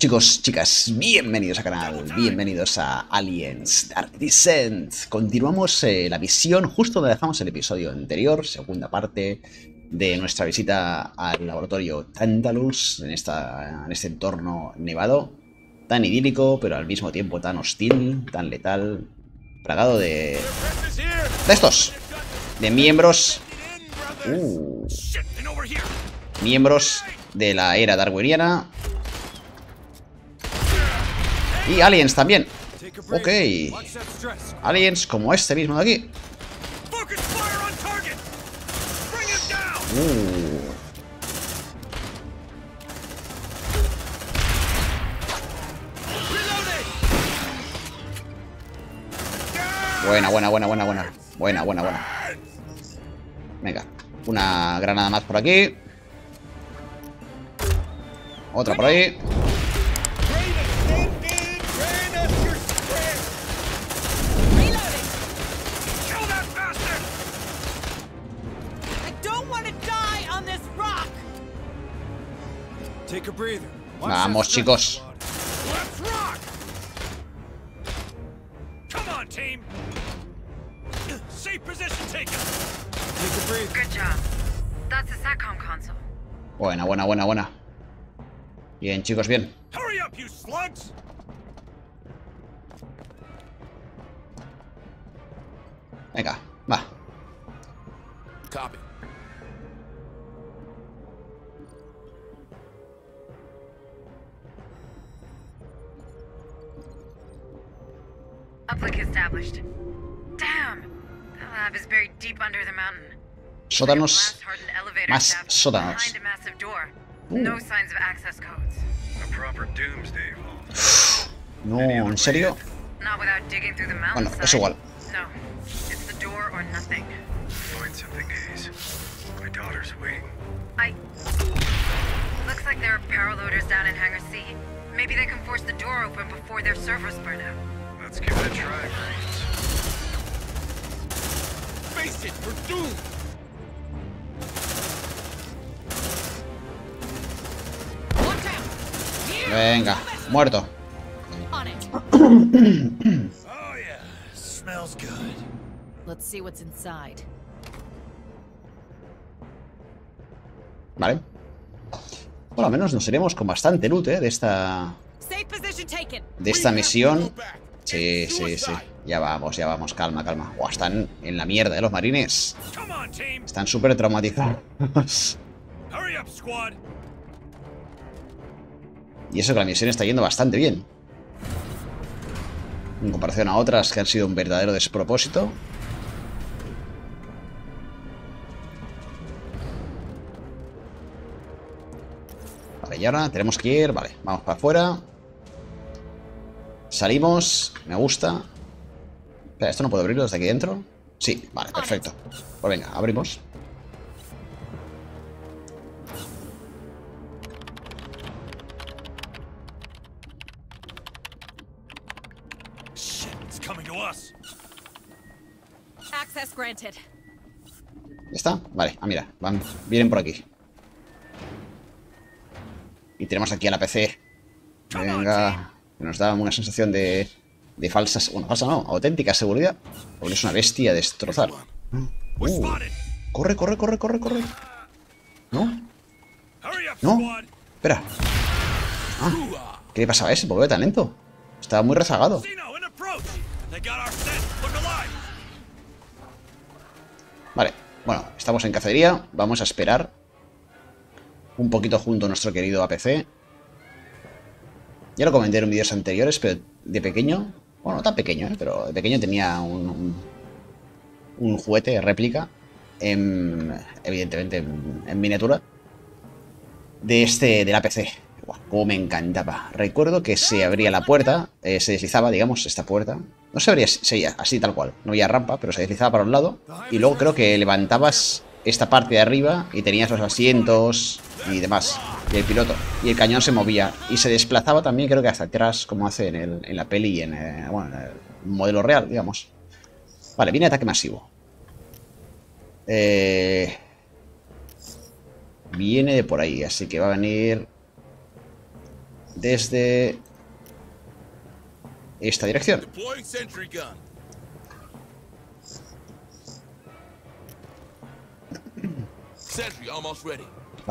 Chicos, chicas, bienvenidos al canal, bienvenidos a Aliens Dark Descent. Continuamos eh, la misión justo donde dejamos el episodio anterior, segunda parte de nuestra visita al laboratorio Tantalus en, en este entorno nevado, tan idílico, pero al mismo tiempo tan hostil, tan letal, plagado de... de estos, de miembros... Uh, miembros de la era darwiniana y aliens también. Ok. Aliens como este mismo de aquí. Uh. Buena, buena, buena, buena, buena. Buena, buena, buena. Venga. Una granada más por aquí. Otra por ahí. Vamos, chicos. Buena, buena, buena, buena. Bien, chicos, bien. Venga, va. Uplink established. Damn! The lab is buried deep under the mountain. Sótanos. Más sótanos. Behind a massive door. No signs of access codes. A proper doomsday vault. No, ¿en serio? Not without digging through the mountain. Bueno, mountainside. es igual. No. It's the door or nothing. Find something, Hayes. My daughter's waiting. I... Looks like there are power loaders down in Hangar C. Maybe they can force the door open before their servers burn out. Let's give it a try, Marines. Face it, we're doomed! Watch out! Venga, muerto. Oh yeah, smells good. Let's see what's inside. Vale. Por lo menos nos iremos con bastante loot, ¿eh? De esta... De esta misión. Sí, sí, sí. Ya vamos, ya vamos. Calma, calma. Buah, están en la mierda, ¿eh? Los marines. Están súper traumatizados. Y eso que la misión está yendo bastante bien. En comparación a otras que han sido un verdadero despropósito. Vale, y ahora tenemos que ir... Vale, vamos para afuera. Salimos. Me gusta. Espera, ¿esto no puedo abrirlo desde aquí dentro? Sí, vale, perfecto. Pues venga, abrimos. Shit, it's coming to us. Access granted. ¿Ya está? Vale, ah, mira, van, vienen por aquí. Y tenemos aquí a la PC. Venga, que nos da una sensación de, de falsas, bueno, falsa no, auténtica seguridad. Porque es una bestia a destrozar. We're Uh, corre, corre, corre, corre, corre. ¿No? No. Espera. Ah, ¿Qué le pasaba a ese? ¿Por qué tan lento? Estaba muy rezagado. Vale, bueno, estamos en cacería. Vamos a esperar un poquito junto a nuestro querido APC. Ya lo comenté en vídeos anteriores, pero de pequeño, bueno, no tan pequeño, ¿eh? pero de pequeño tenía un, un, juguete réplica, en, evidentemente en, miniatura, de este, del APC. Buah, cómo me encantaba. Recuerdo que se abría la puerta, eh, se deslizaba, digamos, esta puerta. No se abría, seguía así tal cual. No había rampa, pero se deslizaba para un lado. Y luego creo que levantabas esta parte de arriba y tenías los asientos y demás. Y el piloto. Y el cañón se movía. Y se desplazaba también, creo que hasta atrás, como hace en, el- en la peli y en, eh, bueno, en el modelo real, digamos. Vale, viene ataque masivo. Eh, viene de por ahí, así que va a venir desde esta dirección.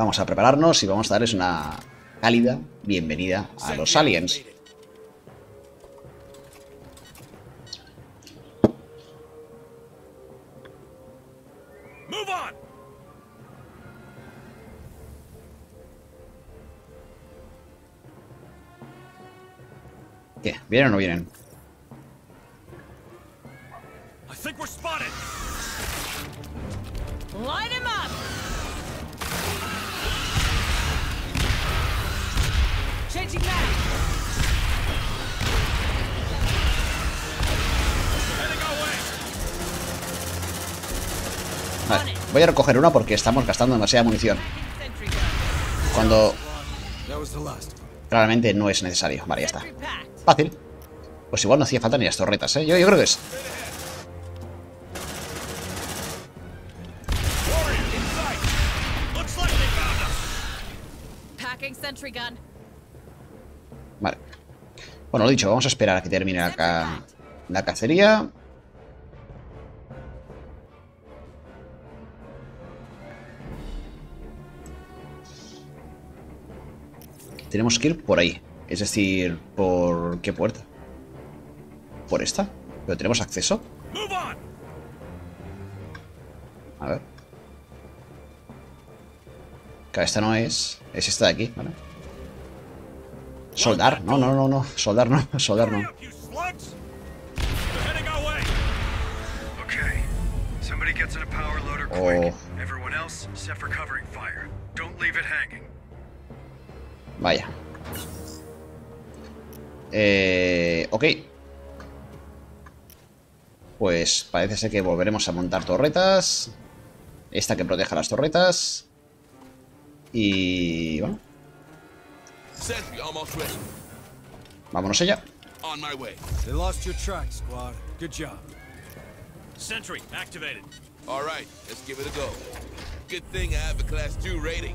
Vamos a prepararnos y vamos a darles una cálida bienvenida a los aliens. ¿Qué? ¿Vienen o no vienen? Him up! Changing! Vale, voy a recoger una porque estamos gastando demasiada munición. Cuando claramente no es necesario. Vale, ya está. Fácil. Pues igual no hacía falta ni las torretas, ¿eh? Yo, yo creo que es... Packing sentry gun. Vale. Bueno, lo dicho, vamos a esperar a que termine la, ca- la cacería. Tenemos que ir por ahí. Es decir, ¿por qué puerta? ¿Por esta? ¿Pero tenemos acceso? A ver. Claro, esta no es... Es esta de aquí, ¿vale? Soldar. No, no, no, no. Soldar no. Soldar no. Oh. Vaya. Eh, ok. Pues parece ser que volveremos a montar torretas. Esta que proteja las torretas. Y... bueno. Vámonos allá. On my way. They lost your track, squad. Good job. Sentry, activated. All right, let's give it a go. Good thing I have a class 2 rating.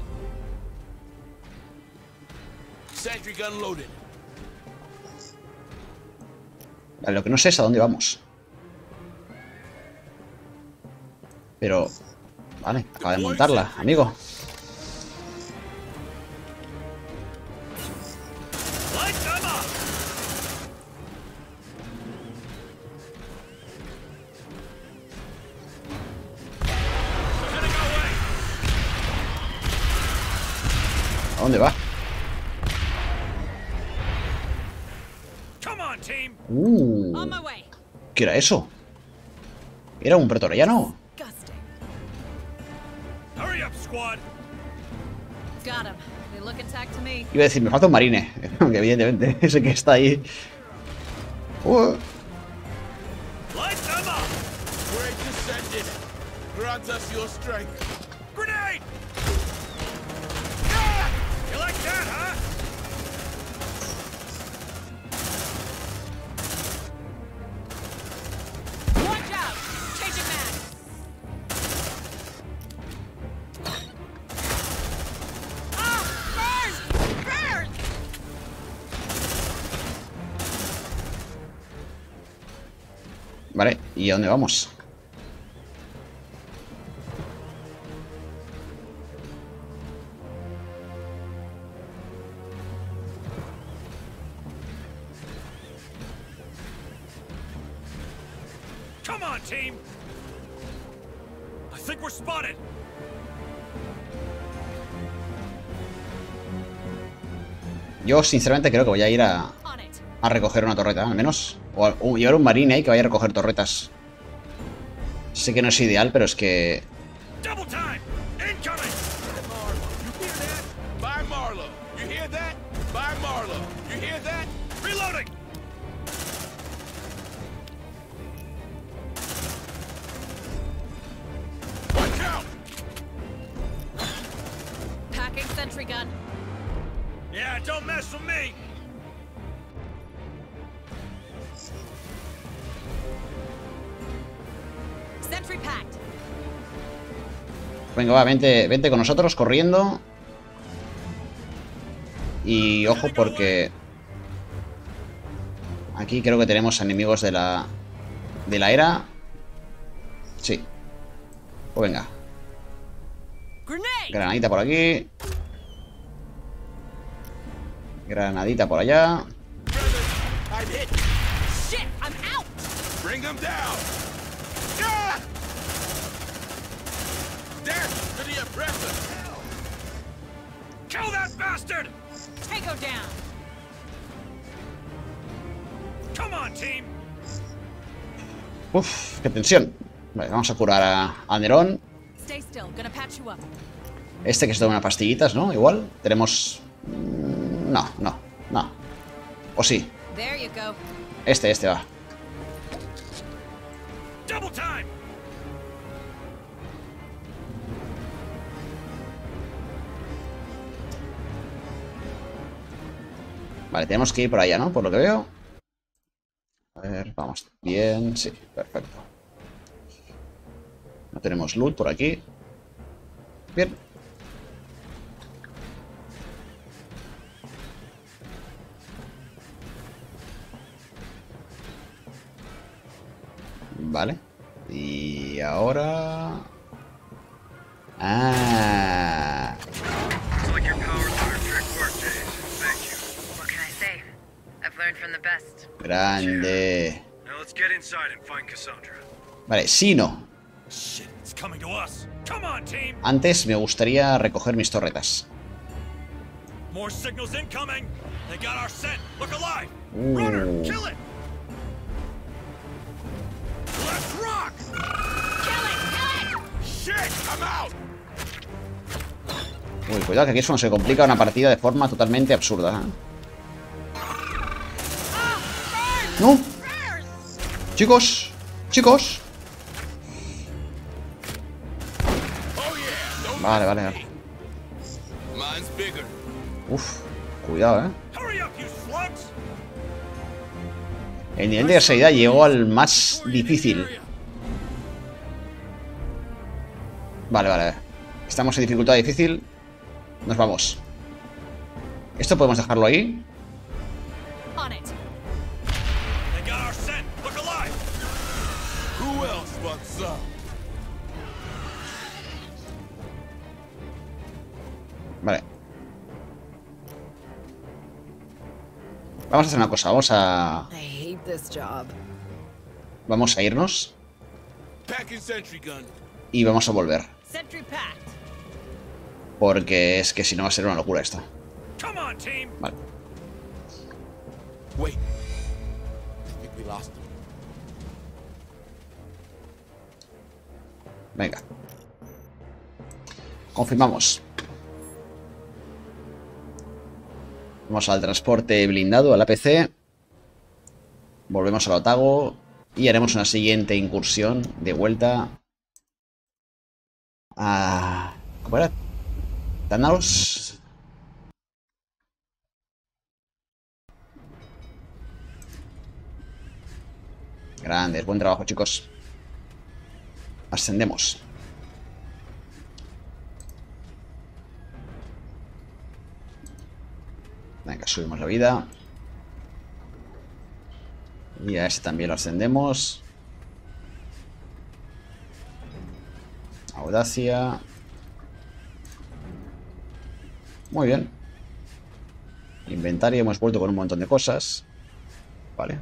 Sentry gun loaded. Vale, Lo que no sé es a dónde vamos. Pero... Vale, acaba de montarla, amigo. ¿Qué era eso? ¿Era un pretoriano? Iba a decir, me falta un marine. Aunque evidentemente, ese que está ahí. Uh, Light them up! Great descended. Grant us your strength. Vale, ¿y a dónde vamos? Come on, team! I think we're spotted! Yo sinceramente creo que voy a ir a, a recoger una torreta, al menos. O, llevar un marine ahí que vaya a recoger torretas. Sé que no es ideal, pero es que... Venga, va, vente, vente con nosotros, corriendo. Y ojo porque... Aquí creo que tenemos enemigos de la... De la era. Sí. Pues venga. Granadita por aquí. Granadita por allá. Bring them down. Ah! There, to the oppressor. Kill that bastard! Tango down! Come on, team! Uf, qué tensión. Vale, vamos a curar a, a Nerón. Stay still, gonna patch you up. Este que se toma unas pastillitas, ¿no? Igual. Tenemos... mm, No, no, no. O sí. There you go. Este, este va. Double time! Vale, tenemos que ir por allá, ¿no? Por lo que veo. A ver, vamos. Bien, sí, perfecto. No tenemos loot por aquí. Bien. Vale. Y ahora... Ah... Come on, team! Antes me gustaría recoger mis torretas. More signals incoming! They got our scent! Look alive! Ooh. Runner, kill it! Let's rock! Kill it! Kill it! Shit, I'm out! Uy, cuidado que aquí es cuando se complica una partida de forma totalmente absurda. ¿eh? ¡No! Chicos, chicos. Vale, vale, vale. Uf, cuidado, ¿eh? El nivel de versatilidad llegó al más difícil. Vale, vale. Estamos en dificultad difícil. Nos vamos. Esto podemos dejarlo ahí. Vale. Vamos a hacer una cosa. Vamos a... I hate this job. Vamos a irnos. Packing sentry gun. Y vamos a volver. Porque es que si no va a ser una locura esto. Come on, team! Vale. Wait. I think we lost him. Venga. Confirmamos. Vamos al transporte blindado, al APC. Volvemos al Otago. Y haremos una siguiente incursión de vuelta a... ¿Cómo era? Thanos. Grandes, buen trabajo chicos. Ascendemos. Venga, subimos la vida. Y a ese también lo ascendemos. Audacia. Muy bien. Inventario, hemos vuelto con un montón de cosas. Vale.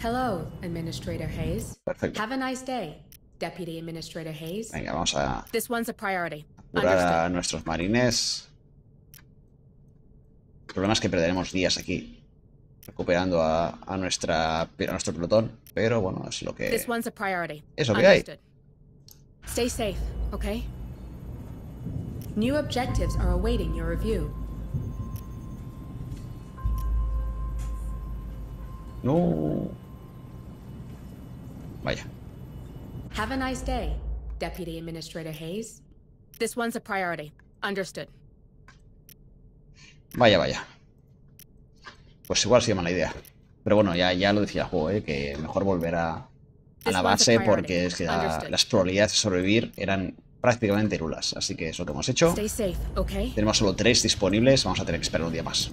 Hello, Administrator Hayes. Perfecto. Have a nice day, Deputy Administrator Hayes. Venga, vamos a This one's a priority. Curar a nuestros marines. El problema es que perderemos días aquí recuperando a, a nuestra, a nuestro pelotón. Pero bueno, es lo que... Es lo que hay. Stay safe, okay? New objectives are awaiting your review. No. Vaya. Have a nice day, Deputy Administrator Hayes. This one's a priority. Understood. Vaya, vaya. Pues igual ha sido mala idea. Pero bueno, ya, ya lo decía el juego, ¿eh? que mejor volver a, la base porque es que la- Understood. las probabilidades de sobrevivir eran prácticamente nulas. Así que es lo que hemos hecho. Stay safe, okay? Tenemos solo tres disponibles. Vamos a tener que esperar un día más.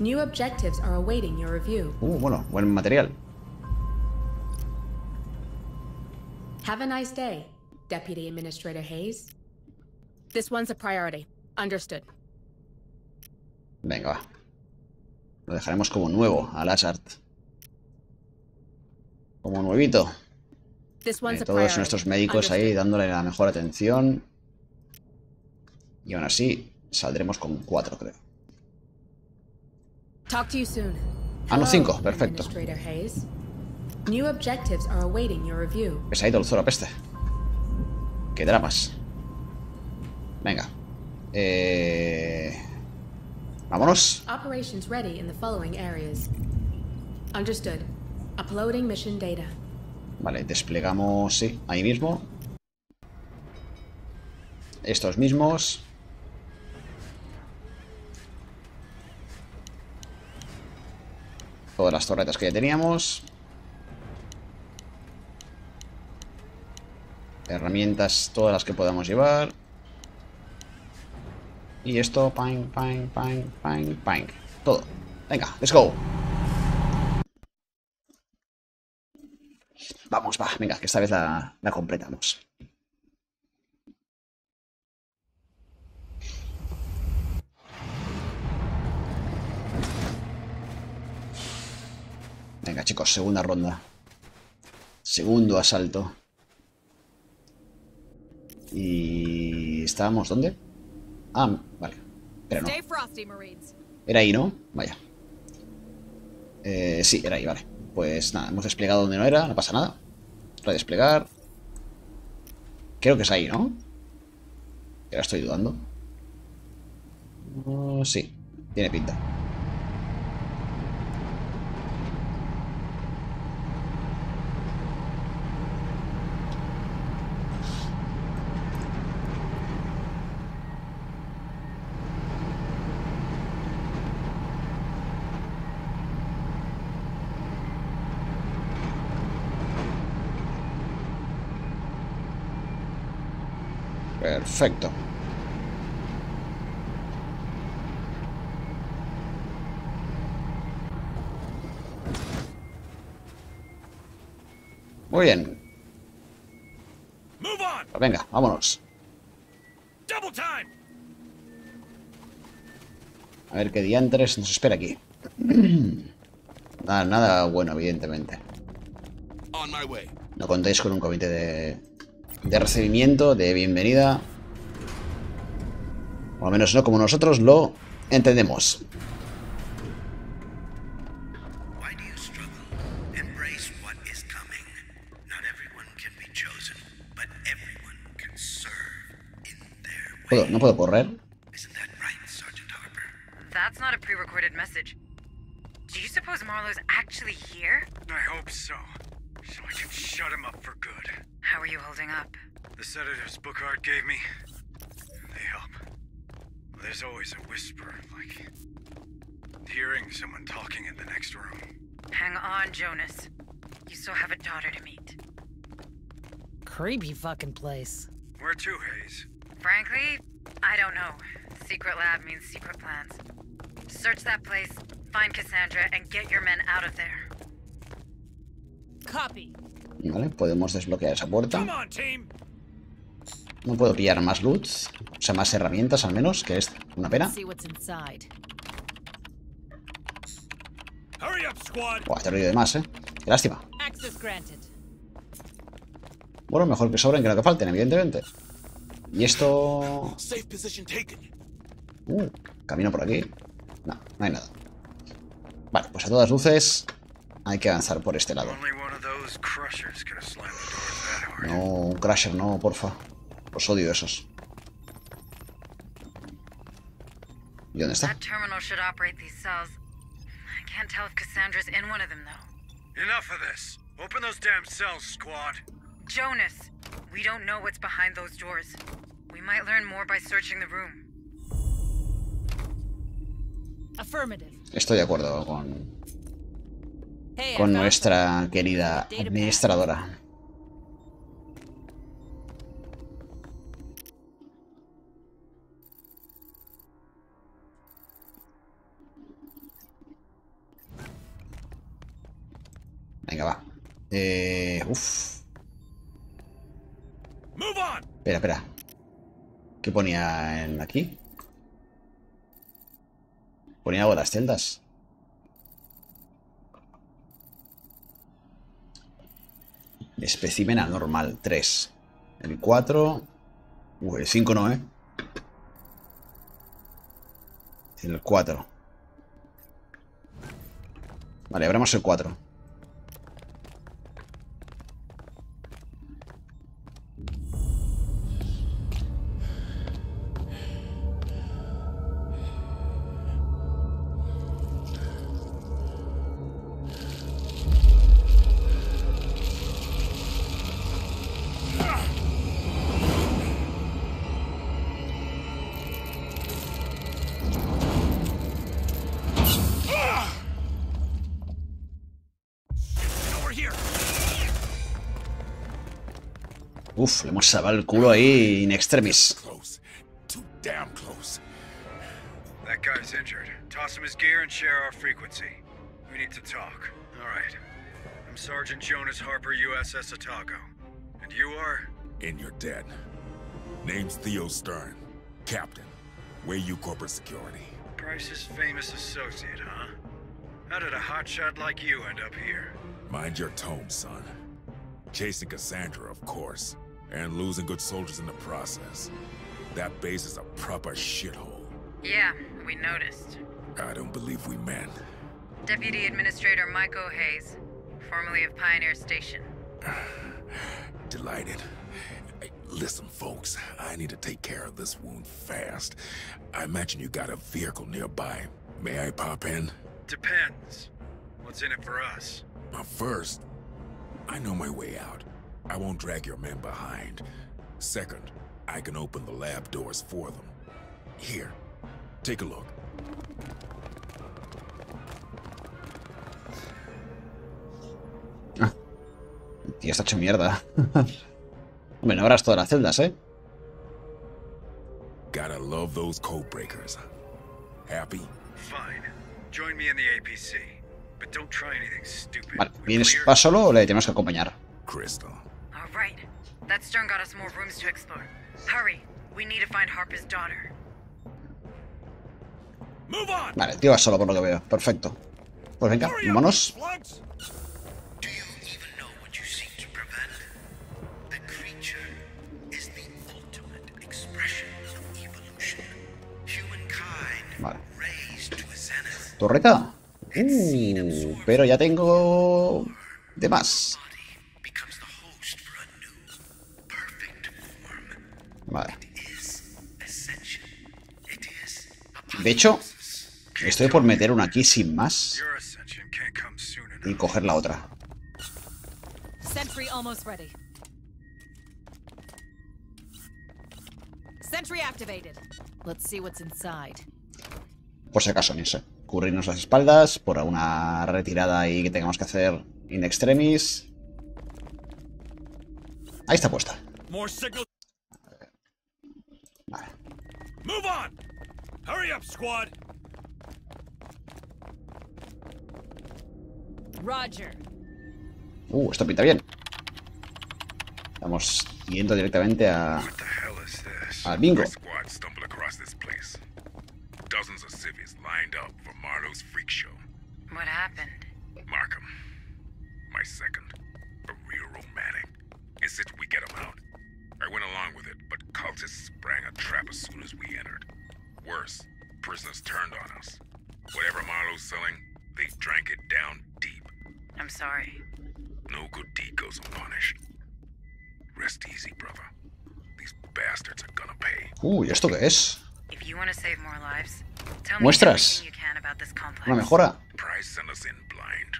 New objectives are awaiting your review. Uh, bueno, buen material. Have a nice day, Deputy Administrator Hayes. This one's a priority. Understood. Venga, va. Lo dejaremos como nuevo a Lazard. Como nuevito. This one's Eh, todos nuestros médicos ahí dándole la mejor atención. Y aún así saldremos con cuatro, creo. Talk to you soon. Ah, no, cinco, perfecto. New objectives are awaiting your review. Se ha ido el Zoro peste. Qué dramas. Venga. Eh... Vámonos. Operations ready in the following areas. Understood. Uploading mission data. Vale, desplegamos, sí, ahí mismo. Estos mismos. Todas las torretas que ya teníamos. Herramientas, todas las que podamos llevar. Y esto, pang, pang, pang, pang, pang. Todo. Venga, let's go. Vamos, va, venga, que esta vez la, la completamos. Venga, chicos, segunda ronda. Segundo asalto. Y... ¿Estábamos dónde? Ah, vale. Pero no. Era ahí, ¿no? Vaya. Eh, sí, era ahí, vale. Pues nada, hemos desplegado donde no era, no pasa nada. Redesplegar. Creo que es ahí, ¿no? Ahora estoy dudando. Oh, sí, tiene pinta. Perfecto. Muy bien. Pues venga, vámonos. Double time! A ver qué diantres nos espera aquí. Nada, nada bueno, evidentemente. No contéis con un comité de, de recibimiento, de bienvenida. O al menos no como nosotros lo entendemos. ¿Puedo- ¿No puedo correr? That's not a pre-recorded message. Do you suppose Marlowe's actually here? I hope so. So I can shut him up for good. How are you holding up? The sedatives Bookard gave me, they help. There's always a whisper, like hearing someone talking in the next room. Hang on, Jonas. You still have a daughter to meet. Creepy fucking place. Where to, Hayes? Frankly, I don't know. Secret lab means secret plans. Search that place, find Cassandra, and get your men out of there. Copy. Vale, podemos desbloquear esa puerta. No puedo pillar más loot. O sea, más herramientas al menos, que es una pena. Buah, te lo de más, eh. Qué lástima. Bueno, mejor que sobren que no que falten, evidentemente. Y esto... Uh, camino por aquí. No, no hay nada. Vale, pues a todas luces hay que avanzar por este lado. Hard. No, un crusher, no, porfa. Los odio esos. ¿Y dónde está? That terminal should operate these cells. I can't tell if Cassandra's in one of them, though. Enough of this. Open those damn cells, squad. Jonas, we don't know what's behind those doors. We might learn more by searching the room. Affirmative. Estoy de acuerdo con, con nuestra querida administradora. Venga, va. Eh, uf. Espera, espera. ¿Qué ponía en aquí? Ponía algo de las celdas. Especimen anormal, 3. El 4. Uy, el 5 no, ¿eh? El 4. Vale, abramos el 4. Uf, le hemos salvado el culo ahí in extremis. Close. Too damn close. That guy's injured. Toss him his gear and share our frequency. We need to talk. All right. I'm Sergeant Jonas Harper, USS Otago. And you are? And you're dead. Name's Theo Stern. Captain. Wayu Corporate Security. Price's famous associate, huh? How did a hotshot like you end up here? Mind your tone, son. Chasing Cassandra, of course. And losing good soldiers in the process. That base is a proper shithole. Yeah, we noticed. I don't believe we men. Deputy Administrator Michael Hayes, formerly of Pioneer Station. Delighted. Hey, Listen, folks, I need to take care of this wound fast. I imagine you got a vehicle nearby. May I pop in? Depends. What's in it for us? Uh, first, I know my way out. I won't drag your men behind. Second, I can open the lab doors for them. Here, take a look. Tío, está hecho mierda. Hombre, no abras todas las celdas, ¿eh? Gotta love those code breakers. Happy? Fine. Join me in the APC. But don't try anything stupid. Vale, ¿vienes clear? vas solo o le tenemos que acompañar? Crystal. Right. That Stern got us more rooms to explore. Hurry. We need to find Harper's daughter. Move on! Vale, tío va solo por lo que veo. Perfecto. Pues venga, vámonos. Vale. ¿Torreta? Uh, pero ya tengo... De más. Vale. Is ascension. It is De hecho, estoy por meter una aquí sin más y coger la otra. Sentry almost ready. Sentry activated. Let's see what's inside. Por si acaso, ni sé. Cubrirnos las espaldas por alguna retirada ahí que tengamos que hacer in extremis. Ahí está puesta. More signal. Vale. Move on! Hurry up, squad! Roger. Uh, esto pinta bien. Estamos yendo directamente a, What the hell is this? al bingo. Squad stumbled across this place. Dozens of civvies lined up for Marlowe's freak show. What happened? Markham. My second. A real romantic. Insisted we get him out. I went along with it, but cultists sprang a trap as soon as we entered. Worse, prisoners turned on us. Whatever Marlowe's selling, they drank it down deep. I'm sorry. No good deed goes unpunished. Rest easy, brother. These bastards are gonna pay. Uy, ¿esto qué es? If you want to save more lives, tell me Muestras. everything you can about this complex. Una mejora. Price sent us in blind.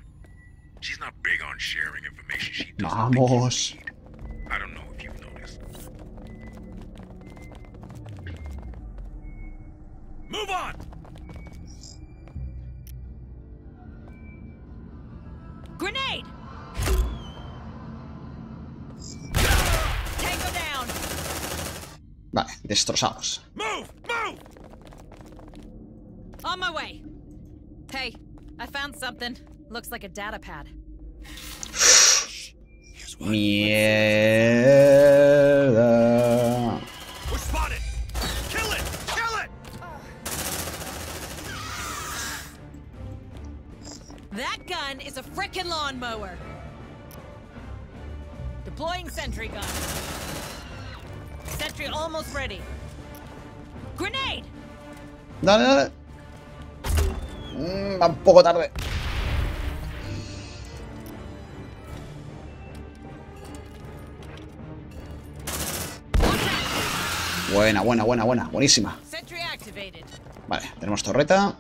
She's not big on sharing information she doesn't think you need. I don't know if you've noticed. Move on! Grenade! Tango down! Vale, destrozados. Move! Move! On my way. Hey, I found something. Looks like a data pad. Mierda. We're spotted! Kill it! Kill it! That gun is a frickin' lawnmower. Deploying sentry gun. Sentry almost ready. Grenade! Dale, dale. Mm, va un poco tarde. Buena, buena, buena, buena. Buenísima. Vale, tenemos torreta.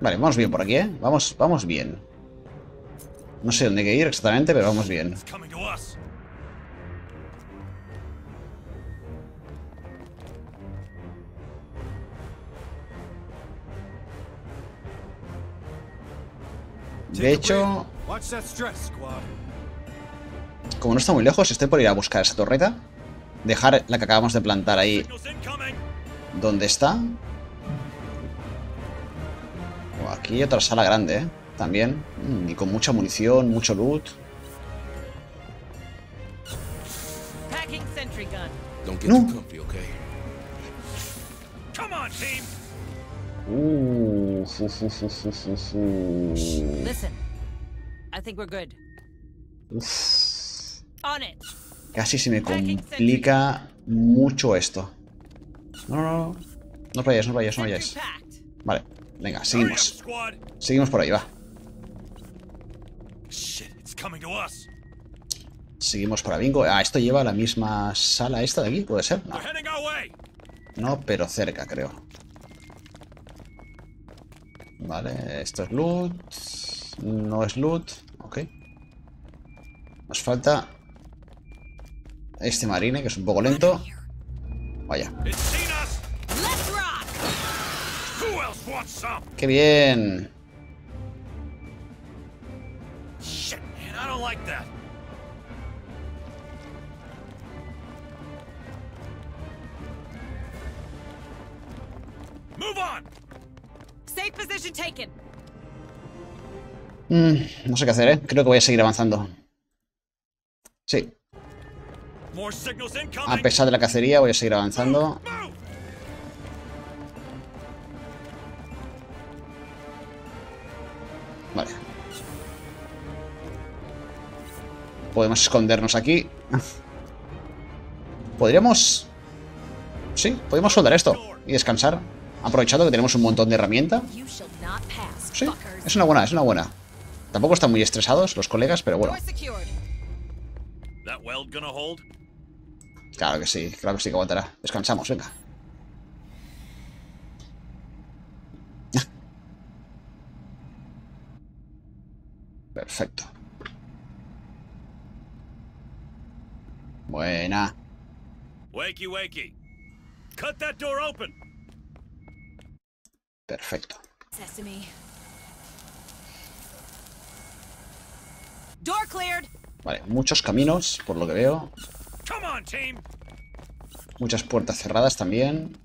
Vale, vamos bien por aquí, ¿eh? Vamos, vamos bien. No sé dónde hay que ir exactamente, pero vamos bien. De hecho, como no está muy lejos, estoy por ir a buscar esa torreta. Dejar la que acabamos de plantar ahí donde está. Oh, aquí hay otra sala grande, ¿eh? También. Mm, y con mucha munición, mucho loot. No. Uh. Listen. I think we're good. Uf, On it. casi se me complica mucho esto. No, no, no. No vayáis, no vayáis, no vayáis. Vale, venga, seguimos. Seguimos por ahí, va. Shit, it's coming to us. Seguimos para bingo. Ah, esto lleva a la misma sala esta de aquí, ¿puede ser? No, They're heading our way. no, pero cerca, creo. Vale, esto es loot. No es loot. Ok. Nos falta este marine, que es un poco lento. Vaya. It's seen Mm, no sé qué hacer, ¿eh? Creo que voy a seguir avanzando. Sí, a pesar de la cacería voy a seguir avanzando. Vale. Podemos escondernos aquí. Podríamos... Sí, podemos soldar esto y descansar. Aprovechando que tenemos un montón de herramienta. Sí, es una buena, es una buena. Tampoco están muy estresados los colegas, pero bueno. Claro que sí, claro que sí que aguantará. Descansamos, venga. Perfecto. Buena. Wakey, wakey. Cut that door open. Perfecto. Sesame. Door cleared. Vale, muchos caminos, por lo que veo. Come on, team. Muchas puertas cerradas también.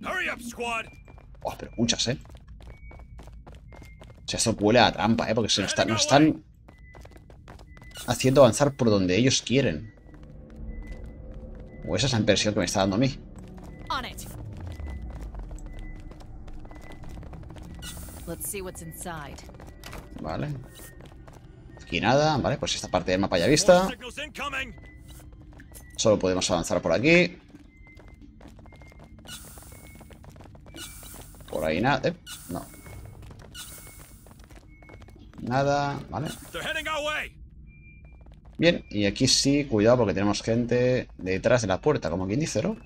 Hurry up, squad. Oh, pero muchas, ¿eh? O sea, esto huele a trampa, ¿eh? Porque se nos, está- nos están haciendo avanzar por donde ellos quieren. O esa es la impresión que me está dando a mí. Vale. Aquí nada. Vale, pues esta parte del mapa ya vista. Solo podemos avanzar por aquí. Por ahí nada. eh, no. Nada. Vale. Bien, y aquí sí, cuidado porque tenemos gente detrás de la puerta, como quien dice, ¿no?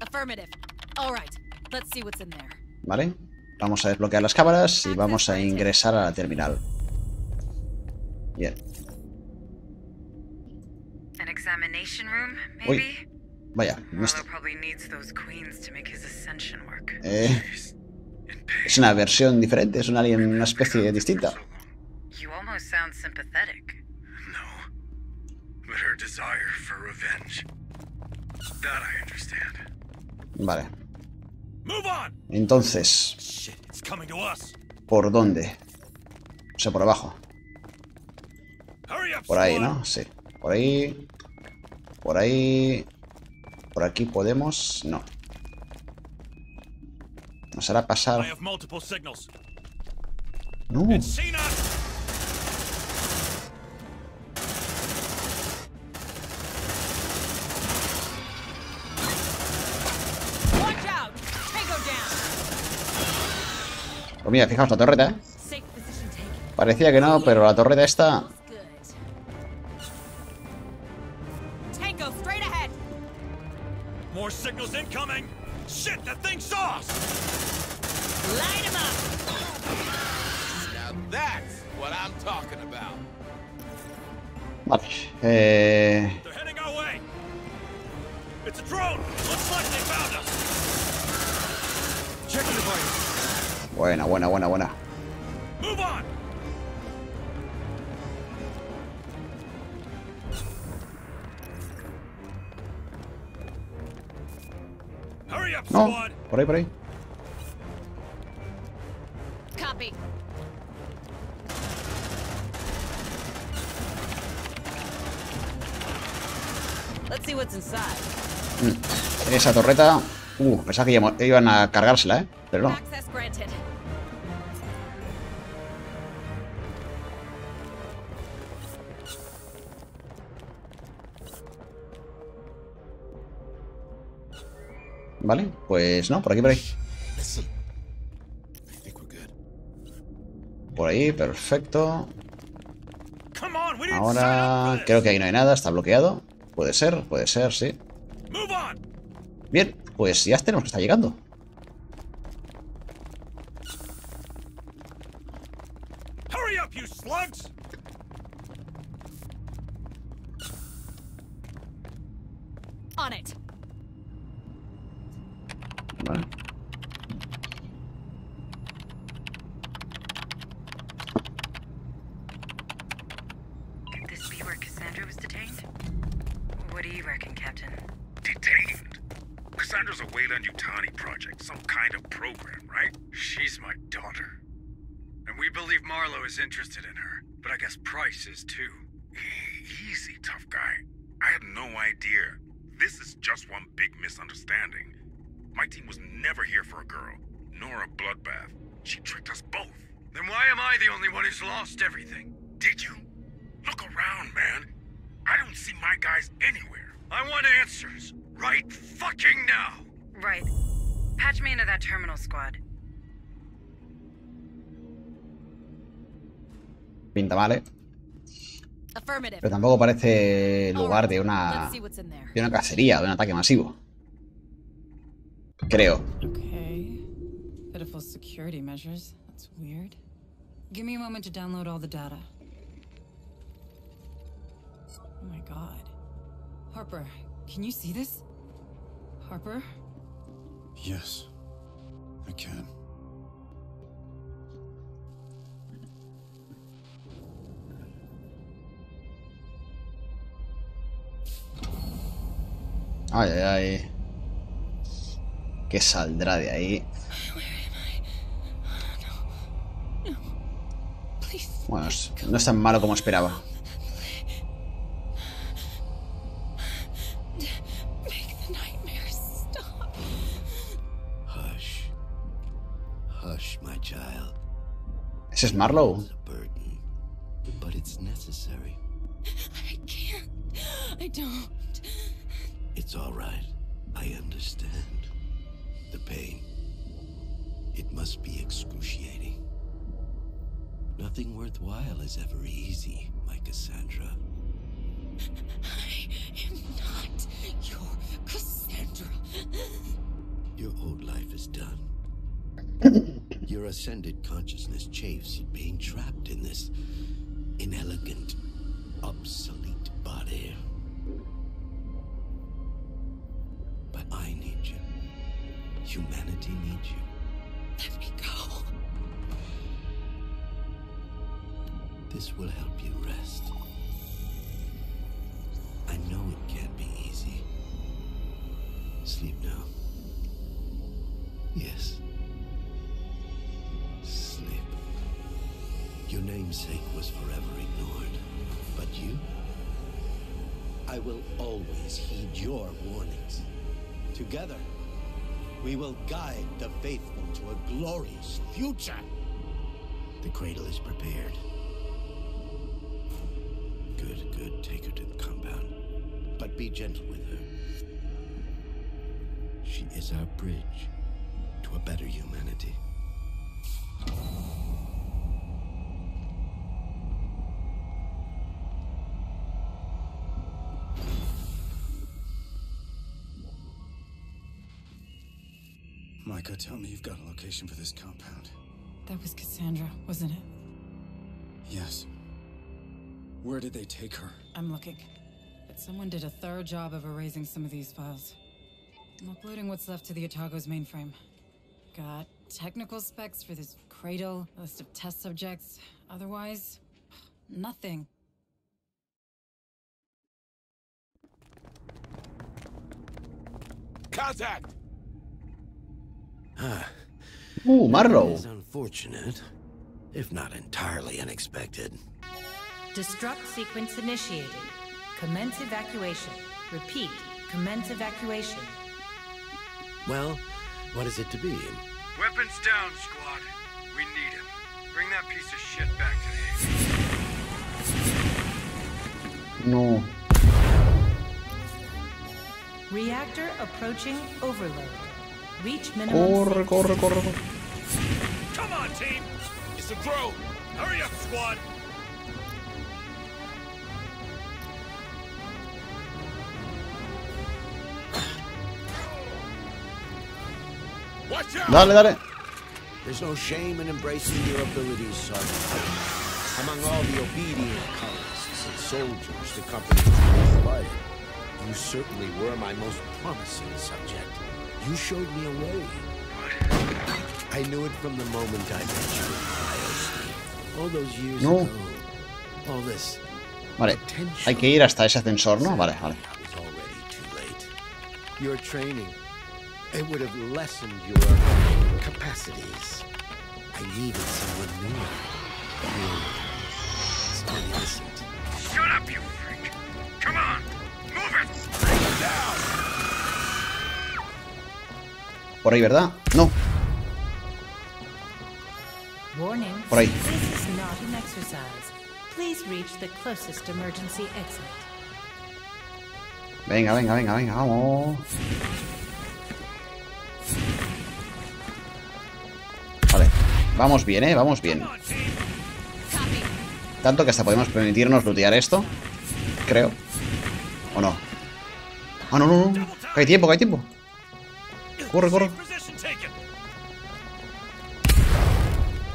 Affirmative. All right. Let's see what's in there. Vale. Vamos a desbloquear las cámaras y vamos a ingresar a la terminal. Bien. An examination room, Uy. Vaya. no está- eh, es una versión diferente, es un alien, una especie distinta. You almost sound sympathetic. No. But her desire for revenge. That I understand. Vale. Move on! Entonces. ¿por dónde? O sea, por abajo. Por ahí. ¿no? Sí. Por ahí. Por ahí. Por aquí podemos. No. Nos hará pasar. No. Pues mira, fijaos la torreta, ¿eh? Parecía que no, pero la torreta esta. The device. Buena, buena, buena, buena. No. Por ahí, por ahí. Inside. Esa torreta. Uh, pensaba que iban a cargársela, ¿eh? Pero no. Access granted. Vale, pues no, por aquí, por ahí. Por ahí, perfecto. Ahora creo que ahí no hay nada, está bloqueado. Puede ser, puede ser, sí. Bien, pues ya tenemos que estar llegando. Kind of program, right? She's my daughter. And we believe Marlowe is interested in her. But I guess Price is too. Easy, tough guy. I had no idea. This is just one big misunderstanding. My team was never here for a girl, nor a bloodbath. She tricked us both. Then why am I the only one who's lost everything? Did you? Look around, man. I don't see my guys anywhere. I want answers. Right fucking now. Right. Patch me into that terminal squad. Pinta mal, ¿eh? Affirmative. Pero tampoco parece All lugar right, de una, Let's see what's in there. de una cacería, de un ataque masivo. Creo. Okay. Pitiful security measures. That's weird. Give me a moment to download all the data. Oh my god. Harper, can you see this? Harper? Yes, I can. Ay, ay, ay. ¿Qué saldrá de ahí? Please. Bueno, no es tan malo como esperaba. Hush, my child. ¿Ese es Marlowe? It's a burden, but it's necessary. I can't. I don't. It's all right. I understand. The pain. It must be excruciating. Nothing worthwhile is ever easy, my Cassandra. I am not your Cassandra. Your old life is done. Your ascended consciousness chafes at being trapped in this inelegant, obsolete body. But I need you. Humanity needs you. Let me go. This will help you rest. I know it can't be easy. Sleep now. Namesake was forever ignored. But you? I will always heed your warnings. Together, we will guide the faithful to a glorious future. The cradle is prepared. Good, good. Take her to the compound. But be gentle with her. She is our bridge to a better humanity. Tell me you've got a location for this compound. That was Cassandra, wasn't it? Yes. Where did they take her? I'm looking. But someone did a thorough job of erasing some of these files. I'm uploading what's left to the Otago's mainframe. Got technical specs for this cradle, a list of test subjects. Otherwise, nothing. Contact! Ah, Uh, Marlow. is unfortunate, if not entirely unexpected. Destruct sequence initiated. Commence evacuation. Repeat. Commence evacuation. Well, what is it to be? Weapons down, squad. We need him. Bring that piece of shit back to the No. Reactor approaching overload. Reach. Corre, corre, corre. corre. Come on, team! It's a drone! Hurry up, squad! Watch out! Dale, dale. There's no shame in embracing your abilities, Sergeant. Among all the obedient colonists and soldiers the company has provided, you certainly were my most promising subject. You showed me a way. I knew it from the moment I met you. All those years No. ago. All this Vale. Hay que ir hasta ese ascensor, ¿no? Vale, vale. already too late. Your training, it would have lessened your capacities. I needed someone new. You, someone innocent. Shut up, you freak! Come on! Por ahí, ¿verdad? No. Por ahí. Venga, venga, venga, venga, vamos. Vale. Vamos bien, ¿eh? Vamos bien. Tanto que hasta podemos permitirnos lootear esto. Creo. ¿O no? Ah, no, no, no. Que hay tiempo, que hay tiempo. Corre, corre. Position taken!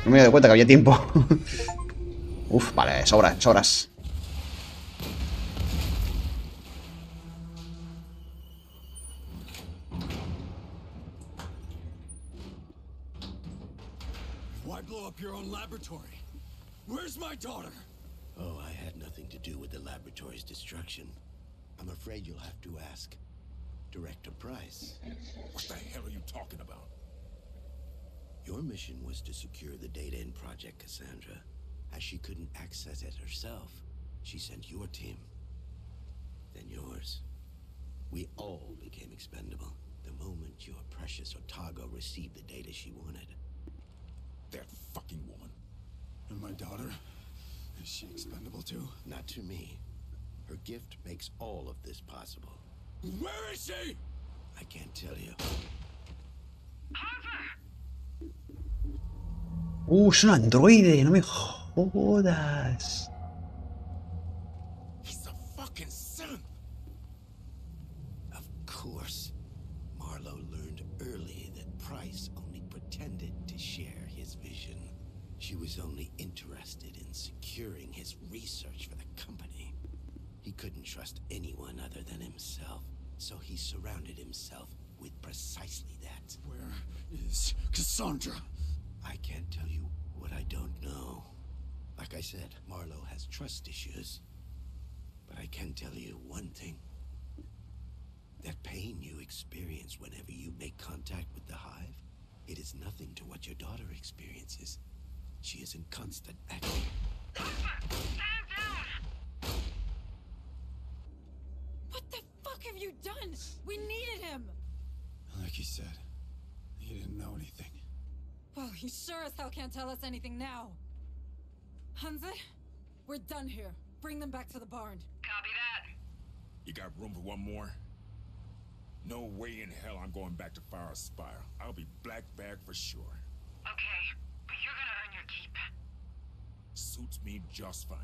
No me he dado cuenta que había tiempo. Uf, vale, sobra, sobras. Why blow up your own laboratory? Where's my daughter? Oh, I had nothing to do with the laboratory's destruction. I'm afraid you'll have to ask Director Price. What the hell are you talking about? Your mission was to secure the data in Project Cassandra. As she couldn't access it herself, she sent your team. Then yours. We all became expendable the moment your precious Otago received the data she wanted. That fucking woman. And my daughter? Is she expendable too? Not to me. Her gift makes all of this possible. Where is she? I can't tell you. Uh, es un androide, no me... jo- jodas. He's a fucking son. Of course. Marlowe learned early that Price only pretended to share his vision. She was only interested in securing his research for the company. He couldn't trust anyone other than himself, so he surrounded himself with precisely that. Where is Cassandra? I can't tell you what I don't know. Like I said, Marlowe has trust issues. But I can tell you one thing. That pain you experience whenever you make contact with the Hive, it is nothing to what your daughter experiences. She is in constant action. What the fuck have you done? We needed him! Like he said, he didn't know anything. Well, he sure as hell can't tell us anything now. Hansa, we're done here. Bring them back to the barn. Copy that. You got room for one more? No way in hell I'm going back to Fire Spire. I'll be black bag for sure. Okay, but you're gonna earn your keep. Suits me just fine.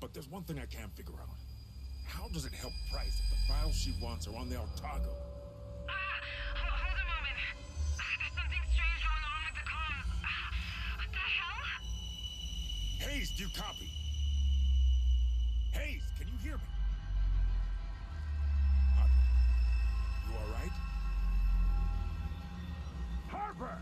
But there's one thing I can't figure out. How does it help Price if the files she wants are on the Otago? Hayes, do you copy? Hayes, can you hear me? Harper, you all right? Harper!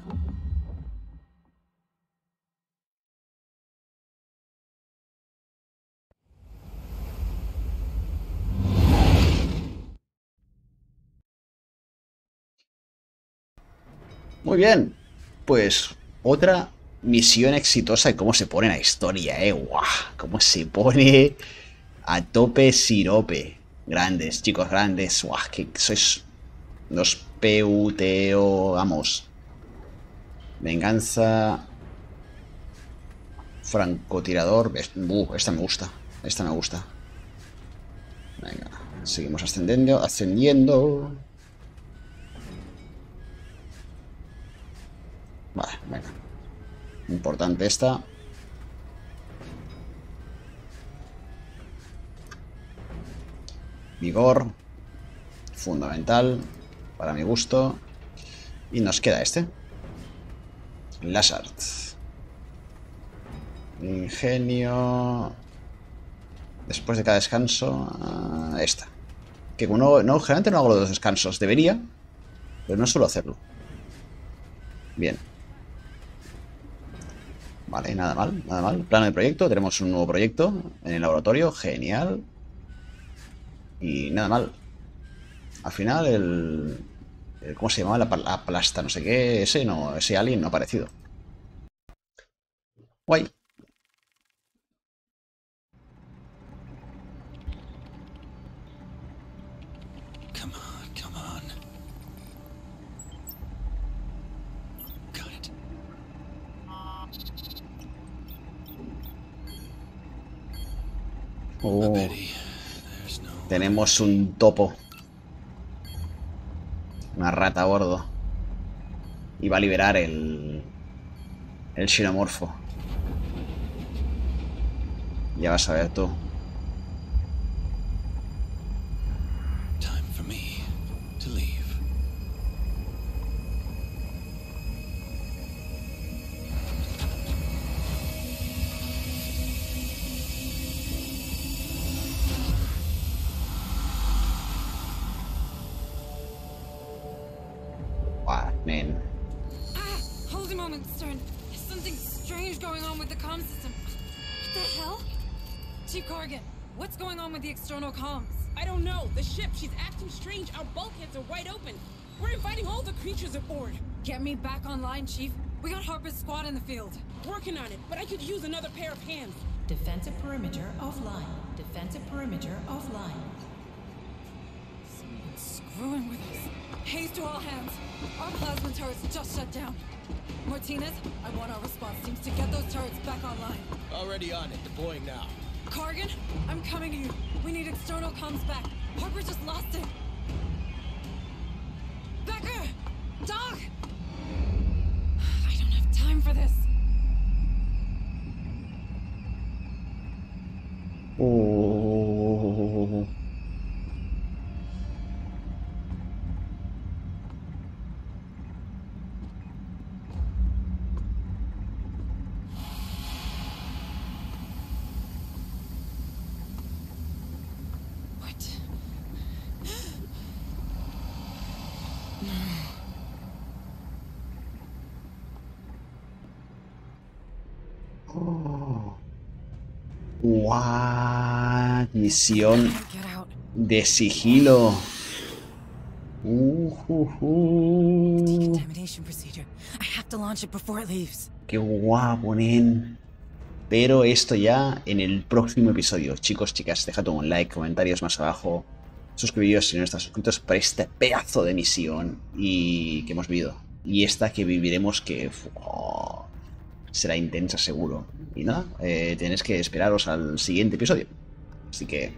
Muy bien. Pues otra misión exitosa y cómo se pone la historia, eh. Guau, cómo se pone a tope sirope. Grandes, chicos, grandes. Guau, que sois los PUTO, vamos. Venganza. Francotirador. Esta me gusta. Esta me gusta. Venga, seguimos ascendiendo. Ascendiendo. Vale, venga. Importante esta. Vigor. Fundamental. Para mi gusto. Y nos queda este. Lazard. Ingenio. Después de cada descanso. ah, esta. Que no, no, generalmente no hago los descansos. Debería. Pero no suelo hacerlo. Bien. Vale, nada mal, nada mal. Plano de proyecto, tenemos un nuevo proyecto en el laboratorio, genial. Y nada mal. Al final el... ¿Cómo se llamaba? La, la plasta, no sé qué. Ese no, ese alien no ha aparecido. Guay. Oh, tenemos un topo. Una rata a bordo. Y va a liberar el... El xenomorfo. Ya vas a ver tú. Inviting all the creatures aboard. Get me back online, Chief. We got Harper's squad in the field. Working on it, but I could use another pair of hands. Defensive perimeter offline. Defensive perimeter offline. Someone's screwing with us. Haze to all hands. Our plasma turrets just shut down. Martinez, I want our response teams to get those turrets back online. Already on it. Deploying now. Cargan, I'm coming to you. We need external comms back. Harper just lost it. Doc! I don't have time for this. What? Misión de sigilo. Uh, uh, uh. Qué guapo, nen. Pero esto ya en el próximo episodio. Chicos, chicas, dejad un like, comentarios más abajo. Suscribiros si no estáis suscritos para este pedazo de misión y que hemos vivido. Y esta que viviremos que será intensa seguro. Y nada, eh, tenéis que esperaros al siguiente episodio. Así que.